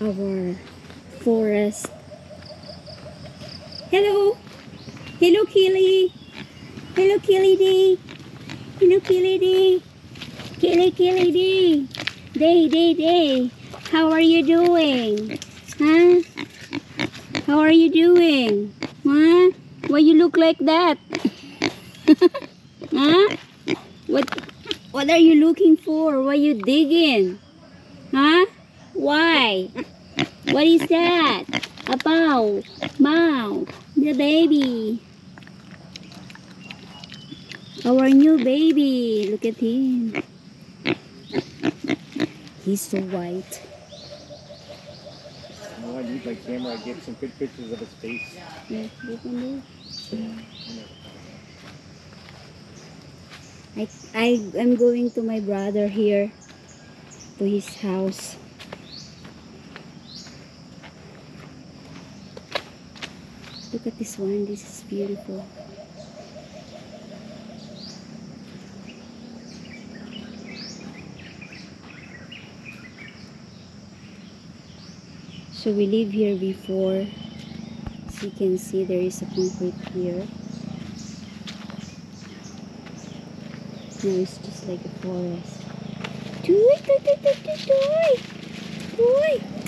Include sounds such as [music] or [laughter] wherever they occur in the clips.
our forest. Hello! Hello, Killy! Hello, Killy D! Hello, Killy D! Killy, Killy D! Day, day, day! How are you doing? Huh? How are you doing? Huh? Why you look like that? [laughs] huh? What what are you looking for? Why you digging? Huh? Why? What is that? A bow. Bow. The baby. Our new baby. Look at him. He's so white. No, I need my camera. I get some good pictures of his face. Yes, you can do. I, I am going to my brother here to his house. Look at this one. This is beautiful. So we live here before. As you can see, there is a concrete here. Now it's just like a forest. Toy, toy, toy, toy, toy, toy.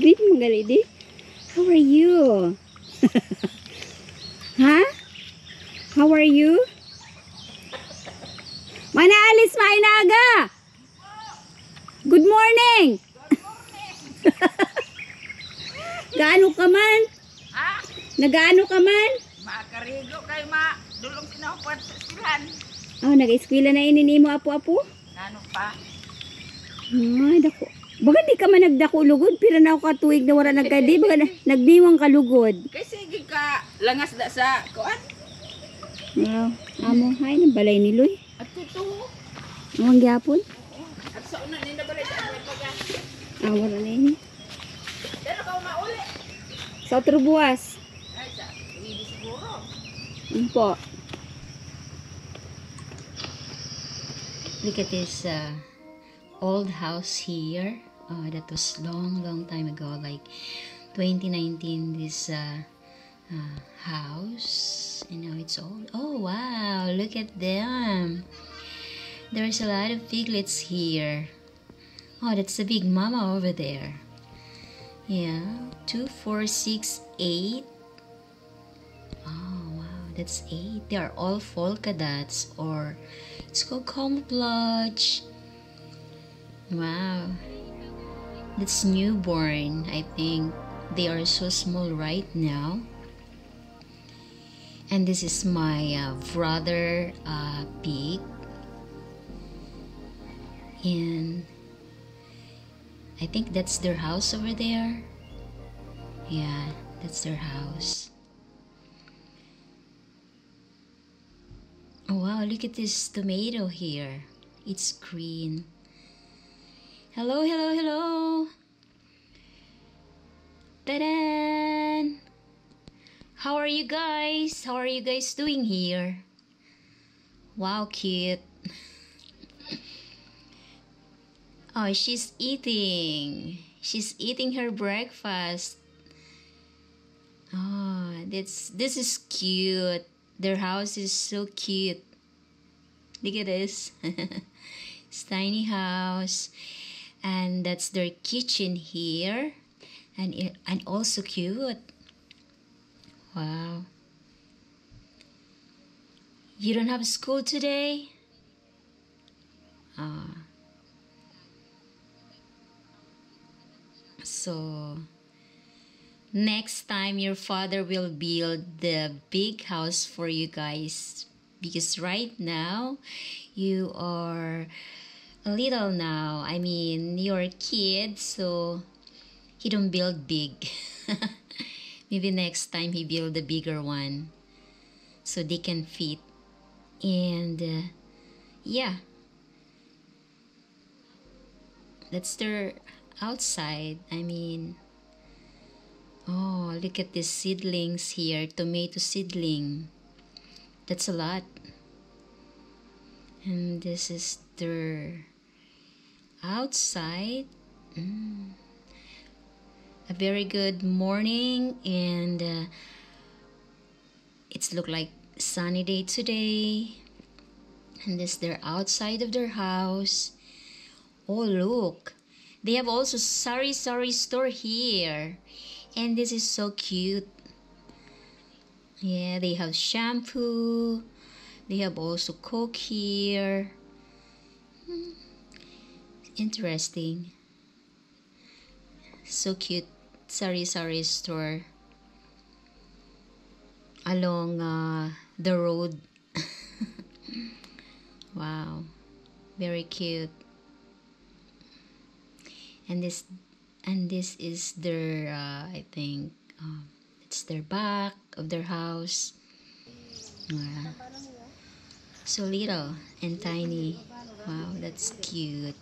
Mo gali di. How are you? [laughs] ha? How are you? Manaalis mainaga. Good morning. [laughs] Gaano ka man? Ha? Nagaano ka man? Makarigo kay ma. Dulong sinahupan sa silan. Oh, nag-eskwela na ini mo apo-apo? Nano pa? Ay, dako. Baga di ka man nagdako lugod, pira na ako katuig na wala nagkadi, baga na, nagdiwang ka lugod. Kay sige ka langas da sa kuan. Wow. Amo, hay, ng balay ni Loy. At tuto. Ang gyapon. At sa una ni nabalay sa ako pag. Ah, wala na ini. Pero ka mauli. Sa otro buwas. Ay sa hindi siguro. Ano po? Look at this uh, old house here. Oh, that was long, long time ago, like 2019. This uh, uh, house, you know, it's old. Oh wow! Look at them. There's a lot of piglets here. Oh, that's the big mama over there. Yeah, two, four, six, eight. Oh wow, that's eight. They are all polka dots or it's called camouflage. Wow. That's newborn, I think. They are so small right now. And this is my uh, brother uh, pig. And I think that's their house over there. Yeah, that's their house. Oh wow, look at this tomato here. It's green. Hello, hello, hello. Ta-da! How are you guys? How are you guys doing here? Wow, cute. Oh, she's eating. She's eating her breakfast. Oh, that's this is cute. Their house is so cute. Look at this. [laughs] it's tiny house. And that's their kitchen here. And and also cute. Wow. You don't have school today? Ah. So next time your father will build the big house for you guys because right now you are little now. I mean, you're a kid, so he don't build big. [laughs] Maybe next time he build a bigger one so they can fit. And uh, yeah, that's their outside. I mean, oh, look at these seedlings here. Tomato seedling. That's a lot. And this is their outside. Mm. A very good morning, and uh, it's look like sunny day today. And this they're outside of their house. Oh look, they have also sari sari store here, and this is so cute. Yeah, they have shampoo. They have also Coke here. Hmm, Interesting. So cute. Sari Sari store along uh, the road. [laughs] wow. Very cute. And this and this is their uh, I think um, it's their back of their house. So little and tiny. Wow, that's cute.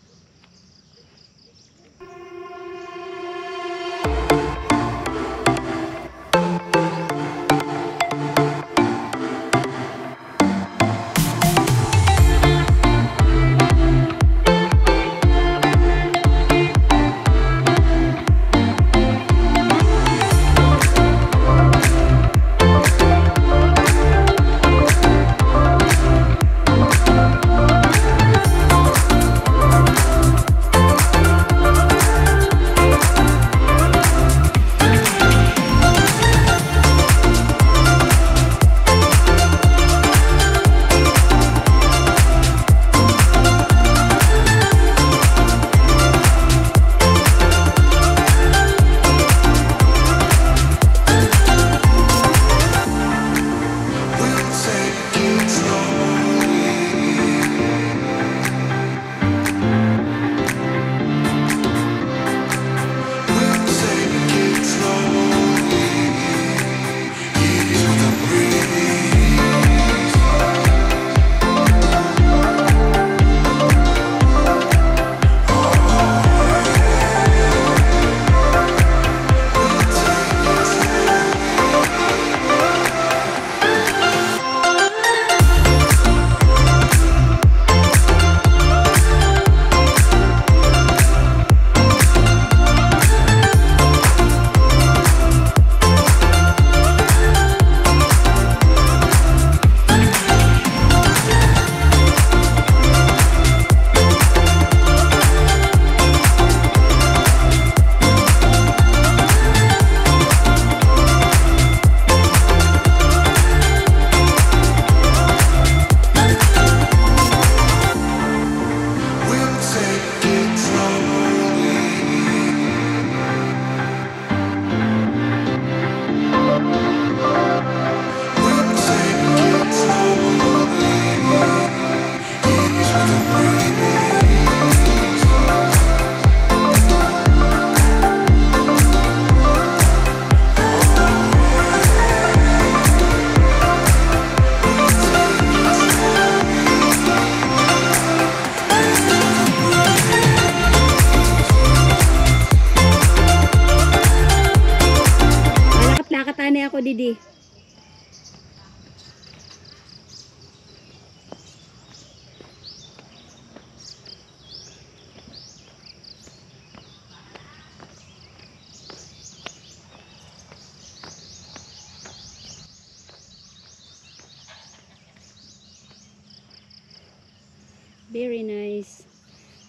Very nice.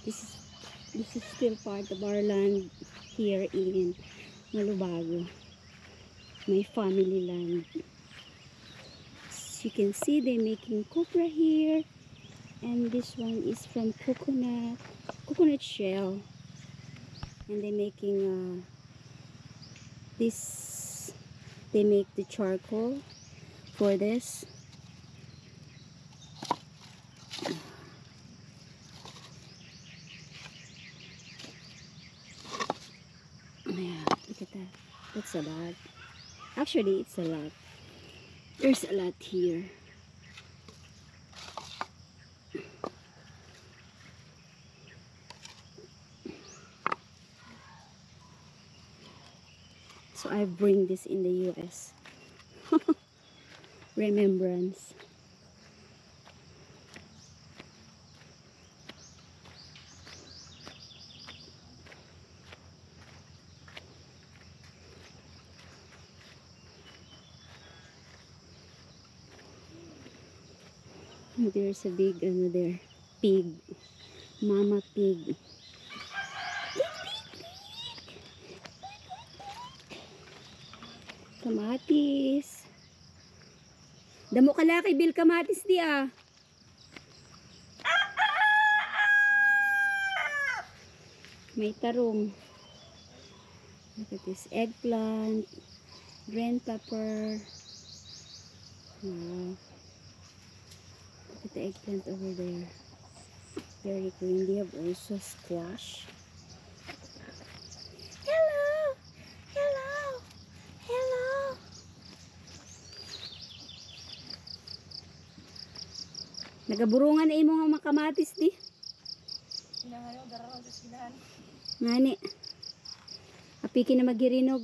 This is this is still part of our land here in Malubago. My family land. As you can see, they're making copra here. And this one is from coconut, coconut shell. And they're making uh, this, they make the charcoal for this. that. That's a lot. Actually, it's a lot. There's a lot here. So I bring this in the US. [laughs] Remembrance. There's a big ano there, pig. Mama pig. Kamatis. Damo ka laki bil kamatis di ah. May tarong. Look at this eggplant, green pepper. Wow. At the eggplant over there. Very green. They have also squash. Hello! Hello! Hello! Nagaburungan na imo nga makamatis di. Ngani. Apiki na magirinog.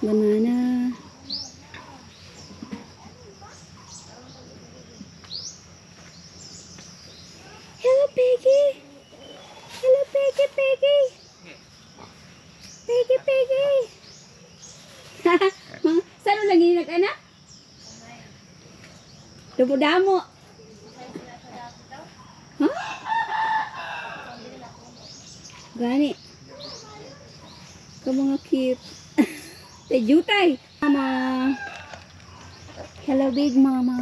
Laman. Hello, Peggy. Hello, Peggy, Peggy. Peggy, Peggy. [laughs] Saan mo lagi nag-anak? Damo-damo. Hello, big mama.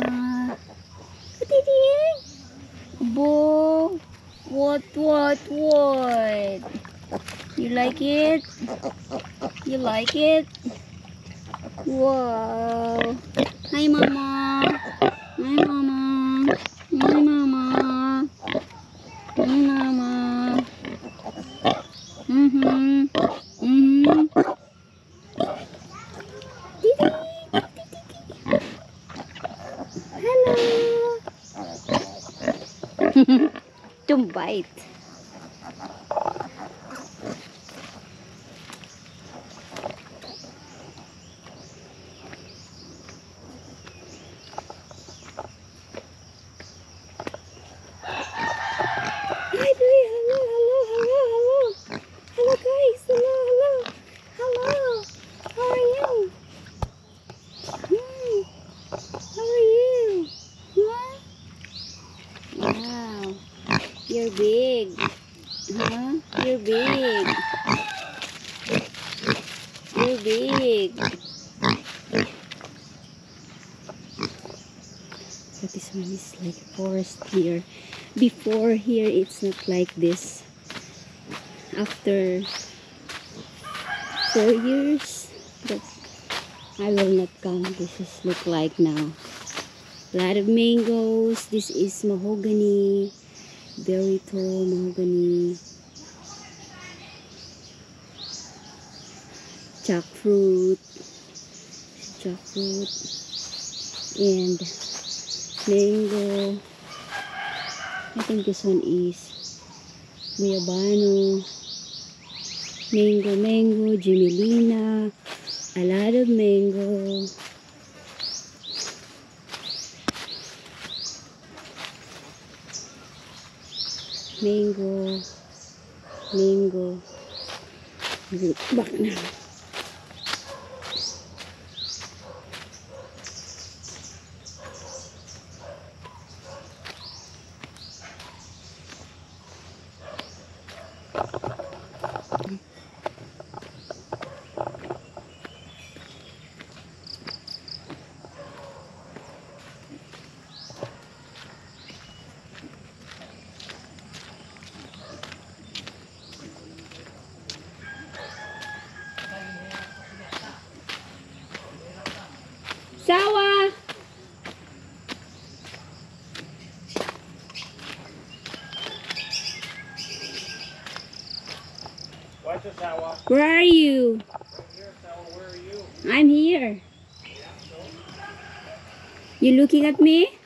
Katiting. Bo. What, what, what? You like it? You like it? Wow. Hi, mama. Hi, mama. Hi, mama. Hi, mama. Mm-hmm. Mm-hmm. Didi. Hello. Don't bite. Hi, Dre. Hello, hello, hello, hello. Hello, guys. Hello, hello. Hello. How are you? Hmm. How are you? Huh? Wow. You're big. Huh? You're big. You're big. This one is like forest here. Before here, it's not like this. After four years, but I will not count. This is look like now. A lot of mangoes. This is mahogany. Very tall mahogany. Jackfruit. Jackfruit. And mango. I think this one is Guyabano. Mango, mango, Gmelina. A lot of mango. Mango. Mango. Back na. Where are you? I'm here. You looking at me?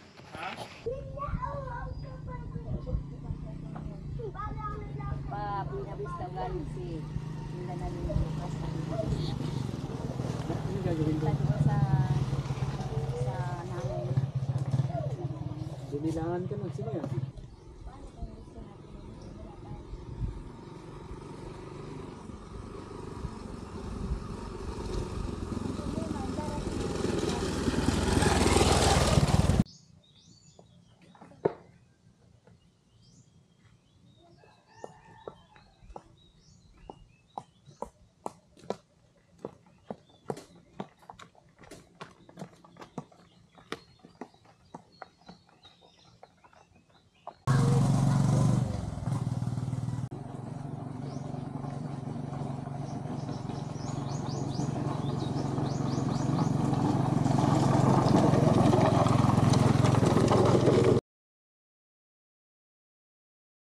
yan?